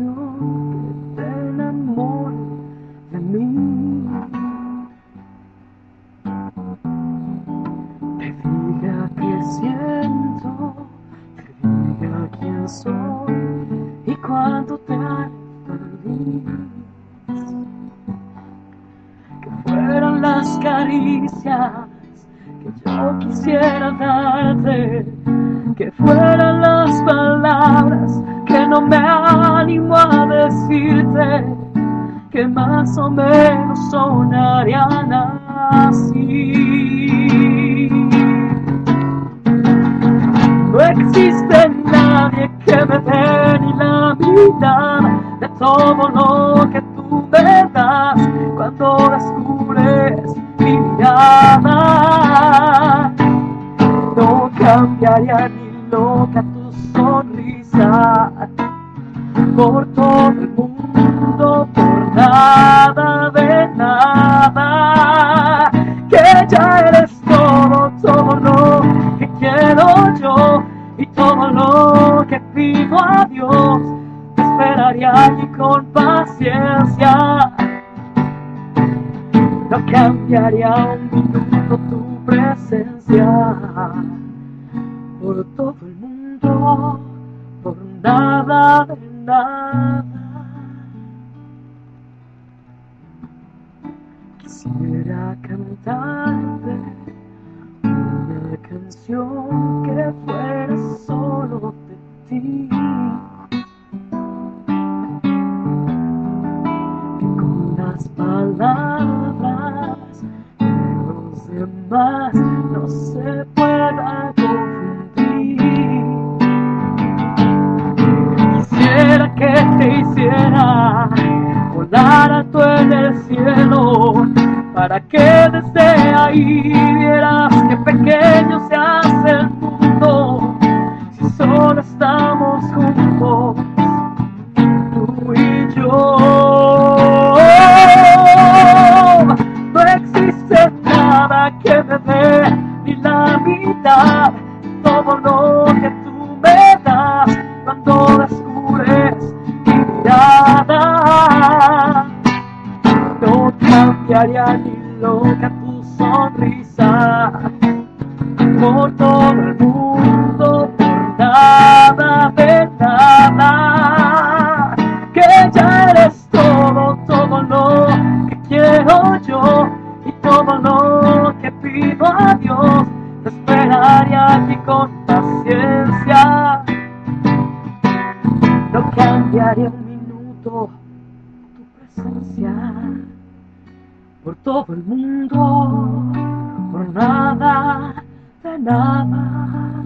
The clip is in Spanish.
canción que te enamore de mí. Te diga que siento, te diga quién soy y cuánto te haré feliz. Que fueran las caricias que yo quisiera darte, que fueran las palabras que no me más o menos sonarían así. No existe nadie que me dé ni la mitad de todo lo que tú me das cuando descubres mi mirada. No cambiaría ni loca tu sonrisa por todo el mundo, nada de nada. Que ya eres todo, todo lo que quiero yo y todo lo que pido a Dios. Te esperaría allí con paciencia. No cambiaría un minuto tu presencia por todo el mundo, por nada de nada. Cantarte una canción que fuera solo de ti. Que con las palabras de los demás no se pueda confundir. Quisiera que te hiciera volar el cielo para que desde ahí vieras que pequeño se hace el mundo. Si solo estamos juntos tú y yo. No existe nada que me dé ni la mitad. Todo lo que cambiaría ni loca tu sonrisa por todo el mundo, por nada de nada. Que ya eres todo, todo lo que quiero yo y todo lo que pido a Dios. Te esperaría aquí con paciencia. No cambiaría un minuto por todo el mundo, por nada, de nada.